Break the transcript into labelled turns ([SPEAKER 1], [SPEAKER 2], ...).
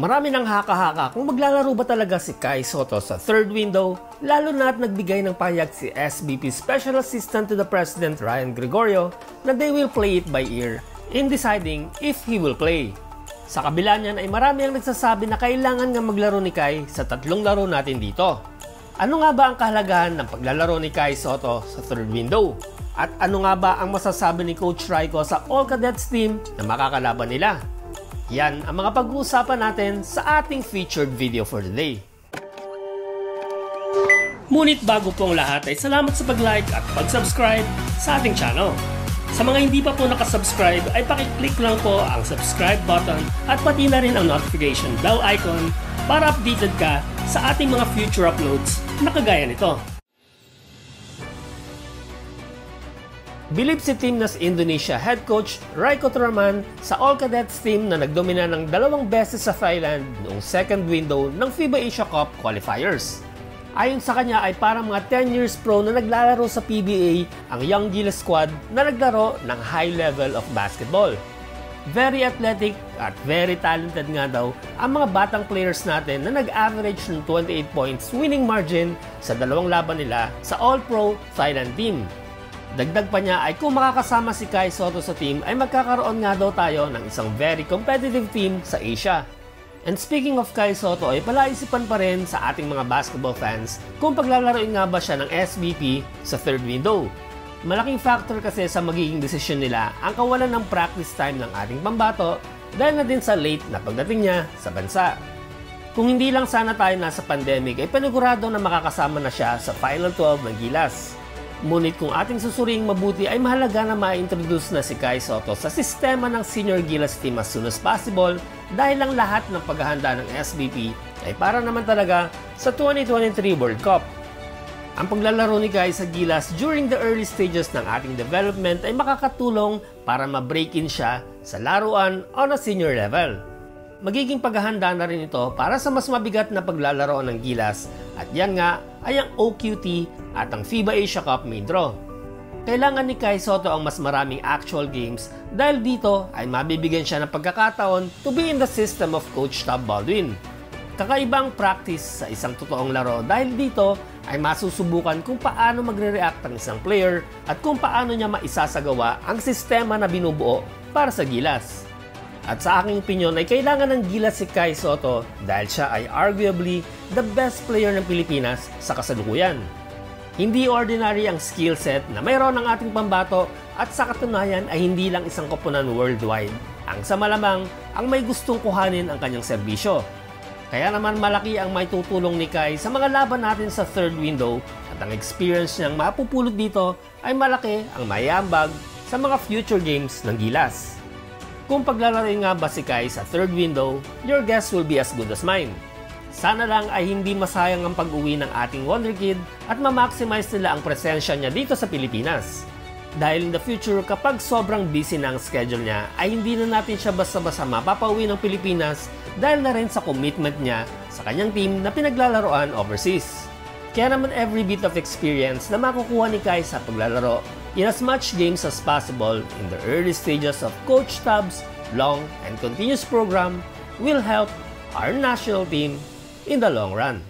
[SPEAKER 1] Marami nang haka-haka kung maglalaro ba talaga si Kai Soto sa third window, lalo na at nagbigay ng payag si SBP Special Assistant to the President Ryan Gregorio na they will play it by ear in deciding if he will play. Sa kabila niyan ay marami ang nagsasabi na kailangan nga maglaro ni Kai sa tatlong laro natin dito. Ano nga ba ang kahalagahan ng paglalaro ni Kai Soto sa third window? At ano nga ba ang masasabi ni Coach Raiko sa All Cadets team na makakalaban nila? Yan ang mga pag-uusapan natin sa ating featured video for the day. Ngunit bago po ang lahat ay salamat sa pag-like at pag-subscribe sa ating channel. Sa mga hindi pa po nakasubscribe ay pakiclick lang po ang subscribe button at pati na rin ang notification bell icon para updated ka sa ating mga future uploads na kagaya nito. Bilib si Team Indonesia head coach Raiko Traman sa All Cadets team na nagdomina ng dalawang beses sa Thailand noong second window ng FIBA Asia Cup qualifiers. Ayon sa kanya ay parang mga 10 years pro na naglalaro sa PBA ang Young Gilas squad na naglaro ng high level of basketball. Very athletic at very talented nga daw ang mga batang players natin na nag-average ng 28 points winning margin sa dalawang laban nila sa All-Pro Thailand team. Dagdag pa niya ay kung makakasama si Kai Soto sa team ay magkakaroon nga daw tayo ng isang very competitive team sa Asia. And speaking of Kai Soto ay palaisipan pa rin sa ating mga basketball fans kung paglalaroin nga ba siya ng SBP sa third window. Malaking factor kasi sa magiging desisyon nila ang kawalan ng practice time ng ating pambato dahil na din sa late na pagdating niya sa bansa. Kung hindi lang sana tayo nasa pandemic ay panigurado na makakasama na siya sa Final 12 ng Gilas. Ngunit kung ating susuring mabuti ay mahalaga na ma-introduce na si Kai Soto sa sistema ng Senior Gilas team as soon as possible dahil lang lahat ng paghahanda ng SBP ay para naman talaga sa 2023 World Cup. Ang paglalaro ni Kai sa Gilas during the early stages ng ating development ay makakatulong para ma-break in siya sa laruan on a senior level. Magiging paghahanda na rin ito para sa mas mabigat na paglalaro ng Gilas at yan nga ay ang OQT at ang FIBA Asia Cup main draw. Kailangan ni Kai Soto ang mas maraming actual games dahil dito ay mabibigyan siya ng pagkakataon to be in the system of Coach Tab Baldwin. Kakaibang practice sa isang totoong laro dahil dito ay masusubukan kung paano magre-react ang isang player at kung paano niya maisasagawa ang sistema na binubuo para sa gilas. At sa aking opinion ay kailangan ng gilas si Kai Soto dahil siya ay arguably the best player ng Pilipinas sa kasalukuyan. Hindi ordinary ang skill set na mayroon ng ating pambato at sa katunayan ay hindi lang isang koponan worldwide. Ang sa malamang, ang may gustong kuhanin ang kanyang serbisyo. Kaya naman malaki ang may tutulong ni Kai sa mga laban natin sa third window at ang experience niyang mapupulot dito ay malaki ang mayambag sa mga future games ng Gilas. Kung paglalaroin nga ba si Kai sa third window, your guess will be as good as mine. Sana lang ay hindi masayang ang pag-uwi ng ating Wonder Kid at ma-maximize nila ang presensya niya dito sa Pilipinas. Dahil in the future, kapag sobrang busy na ang schedule niya, ay hindi na natin siya basta-basta mapapauwi ng Pilipinas dahil na rin sa commitment niya sa kanyang team na pinaglalaroan overseas. Kaya naman every bit of experience na makukuha ni Kai sa paglalaro in as much games as possible in the early stages of Coach Tab's long and continuous program will help our national team in the long run.